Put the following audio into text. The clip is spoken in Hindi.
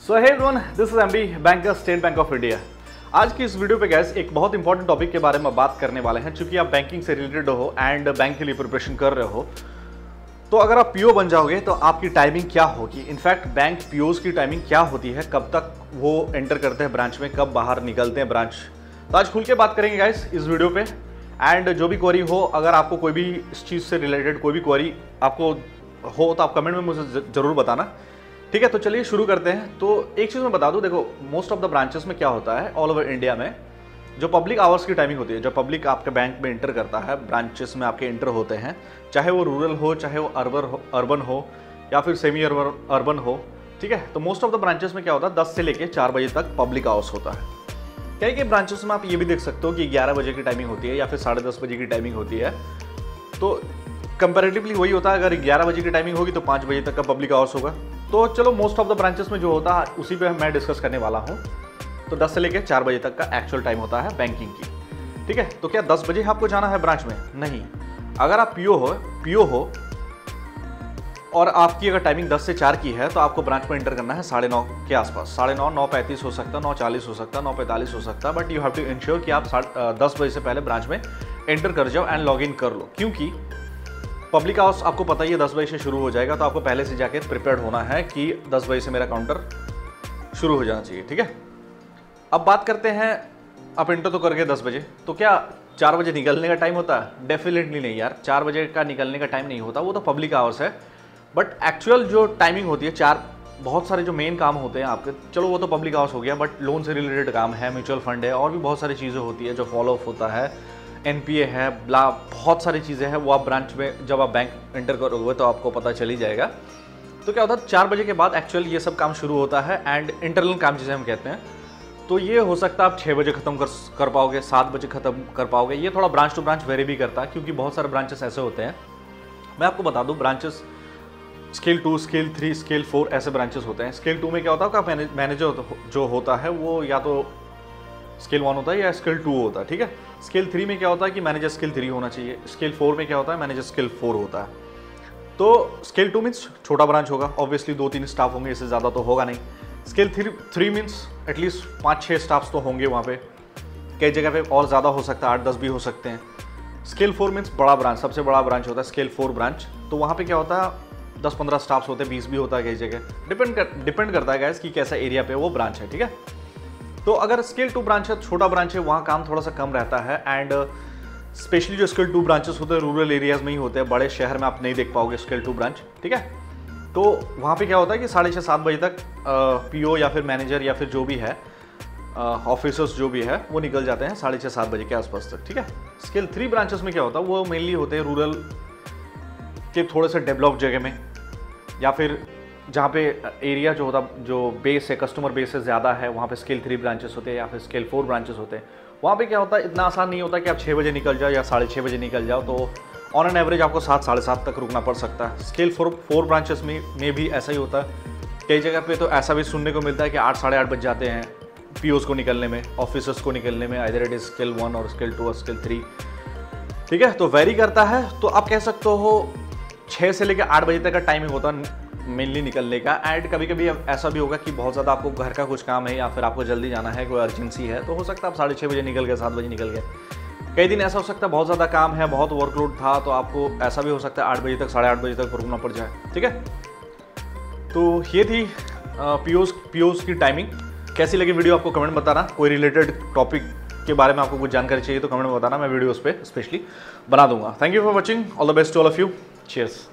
So hey everyone this is MB banker State Bank of India आज की इस वीडियो पे गैस एक बहुत इंपॉर्टेंट टॉपिक के बारे में बात करने वाले हैं। चूँकि आप बैंकिंग से रिलेटेड हो एंड बैंक के लिए प्रिपरेशन कर रहे हो तो अगर आप पीओ बन जाओगे तो आपकी टाइमिंग क्या होगी? इनफैक्ट बैंक पीओज की टाइमिंग क्या होती है? कब तक वो एंटर करते हैं ब्रांच में? कब बाहर निकलते हैं ब्रांच तो आज खुल के बात करेंगे गाइस इस वीडियो पे। एंड जो भी क्वेरी हो, अगर आपको कोई भी इस चीज़ से रिलेटेड कोई भी क्वेरी आपको हो तो आप कमेंट में मुझे ज़रूर बताना। ठीक है तो चलिए शुरू करते हैं। तो एक चीज़ मैं बता दूँ, देखो मोस्ट ऑफ़ द ब्रांचेस में क्या होता है ऑल ओवर इंडिया में, जो पब्लिक आवर्स की टाइमिंग होती है जो पब्लिक आपके बैंक में इंटर करता है ब्रांचेस में आपके इंटर होते हैं, चाहे वो रूरल हो, चाहे वो अर्बन हो अर्बन हो, या फिर सेमी अर्बन अर्बन हो, ठीक है? तो मोस्ट ऑफ़ द ब्रांचेस में क्या होता है, दस से लेकर चार बजे तक पब्लिक आवर्स होता है। कई कई ब्रांचेस में आप ये भी देख सकते हो कि ग्यारह बजे की टाइमिंग होती है, या फिर साढ़े दस बजे की टाइमिंग होती है। तो कंपेरेटिवली वही होता है, अगर ग्यारह बजे की टाइमिंग होगी तो पाँच बजे तक का पब्लिक आवर्स होगा। तो चलो मोस्ट ऑफ़ द ब्रांचेस में जो होता है, उसी पे मैं डिस्कस करने वाला हूँ। तो 10 से लेकर 4 बजे तक का एक्चुअल टाइम होता है बैंकिंग की। ठीक है? तो क्या 10 बजे आपको जाना है ब्रांच में? नहीं। अगर आप पीओ हो पीओ हो, और आपकी अगर टाइमिंग 10 से 4 की है तो आपको ब्रांच में एंटर करना है साढ़े नौ के आसपास। साढ़े नौ नौ पैंतीस हो सकता है नौ चालीस हो सकता है नौ पैंतालीस हो सकता है but you have to ensure कि आप दस बजे से पहले ब्रांच में एंटर कर जाओ एंड लॉग इन कर लो। क्योंकि पब्लिक हाउस आपको पता ही है, दस बजे से शुरू हो जाएगा तो आपको पहले से जाके प्रिपेयर होना है कि दस बजे से मेरा काउंटर शुरू हो जाना चाहिए, ठीक है? अब बात करते हैं, आप इंटर तो करके दस बजे तो क्या चार बजे निकलने का टाइम होता है? डेफिनेटली नहीं यार, चार बजे का निकलने का टाइम नहीं होता, वो तो पब्लिक आवर्स है। बट एक्चुअल जो टाइमिंग होती है, चार, बहुत सारे जो मेन काम होते हैं आपके, चलो वो तो पब्लिक आवर्स हो गया बट लोन से रिलेटेड काम है म्यूचुअल फंड है, और भी बहुत सारी चीज़ें होती है जो फॉलो अप होता है। एनपीए है ब्ला बहुत सारी चीज़ें हैं, वो आप ब्रांच में जब आप बैंक एंटर करोगे तो आपको पता चल ही जाएगा। तो क्या होता है, चार बजे के बाद एक्चुअल ये सब काम शुरू होता है एंड इंटरनल काम जिसे हम कहते हैं। तो ये हो सकता है आप छः बजे ख़त्म कर कर पाओगे, सात बजे ख़त्म कर पाओगे। ये थोड़ा ब्रांच टू ब्रांच वेरी भी करता है, क्योंकि बहुत सारे ब्रांचेस ऐसे होते हैं। मैं आपको बता दूँ branches scale two scale three scale four ऐसे ब्रांचेस होते हैं। स्केल टू में क्या होता है, आपका मैनेजर जो होता है, वो या तो स्केल वन होता है या स्केल टू होता है, ठीक है? स्केल थ्री में क्या होता है कि मैनेजर स्केल थ्री होना चाहिए। स्केल फोर में क्या होता है? मैनेजर स्केल फोर होता है। तो स्केल टू मीन्स छोटा ब्रांच होगा। ऑब्वियसली दो तीन स्टाफ होंगे, इससे ज़्यादा तो होगा नहीं। Scale three three means at least पाँच छः स्टाफ्स तो होंगे वहाँ पे। कई जगह पे और ज़्यादा हो सकता है, आठ, दस भी हो सकते हैं। स्केल फोर मीन्स बड़ा ब्रांच सबसे बड़ा ब्रांच होता है स्केल फोर ब्रांच तो वहाँ पे क्या होता है? दस, पंद्रह स्टाफ्स होते हैं, बीस भी होता है कई जगह। डिपेंड कर डिपेंड करता है गैस कि कैसा एरिया पे वो ब्रांच है, ठीक है? तो अगर स्केल टू ब्रांच है छोटा ब्रांच है वहाँ काम थोड़ा सा कम रहता है एंड स्पेशली uh, जो स्केल टू ब्रांचेस होते हैं रूरल एरियाज़ में ही होते हैं बड़े शहर में आप नहीं देख पाओगे स्केल टू ब्रांच ठीक है? तो वहाँ पे क्या होता है कि साढ़े छः सात बजे तक पीओ uh, या फिर मैनेजर या फिर जो भी है ऑफिसर्स uh, जो भी है वो निकल जाते हैं साढ़े छः सात बजे के आसपास तक ठीक है? स्केल थ्री ब्रांचेस में क्या होता है वो मेनली होते हैं रूरल के थोड़े से डेवलप जगह में या फिर जहाँ पे एरिया जो होता, जो बेस है कस्टमर बेस से ज़्यादा है, वहाँ पे स्केल थ्री ब्रांचेस होते हैं या फिर स्केल फोर ब्रांचेस होते हैं। वहाँ पे क्या होता है, इतना आसान नहीं होता कि आप छः बजे निकल जाओ या साढ़े छः बजे निकल जाओ तो ऑन एन एवरेज आपको सात, साढ़े सात तक रुकना पड़ सकता है। स्केल फोर फोर ब्रांचेस में में भी ऐसा ही होता है। कई जगह पे तो ऐसा भी सुनने को मिलता है कि आठ, साढ़े आठ बज जाते हैं पी को निकलने में ऑफिसर्स को निकलने में either it is scale one और स्केल टू और स्केल थ्री ठीक है तो वेरी करता है तो आप कह सकते हो छः से लेकर आठ बजे तक का टाइमिंग होता है। मेनली निकलने का। एंड कभी कभी ऐसा भी होगा कि बहुत ज़्यादा आपको घर का कुछ काम है या फिर आपको जल्दी जाना है, कोई अर्जेंसी है तो हो सकता है आप साढ़े छः बजे निकल गए, सात बजे निकल गए। कई दिन ऐसा हो सकता है, बहुत ज़्यादा काम है, बहुत वर्कलोड था तो आपको ऐसा भी हो सकता है आठ बजे तक, साढ़े आठ बजे तक रुकना पड़ जाए। ठीक है? तो ये थी पीओस पीओस की टाइमिंग कैसी लगी वीडियो आपको कमेंट बताना। कोई रिलेटेड टॉपिक के बारे में आपको कुछ जानकारी चाहिए तो कमेंट में बताना, मैं वीडियो उस पर स्पेशली बना दूँगा। Thank you for watching all the best to all of you cheers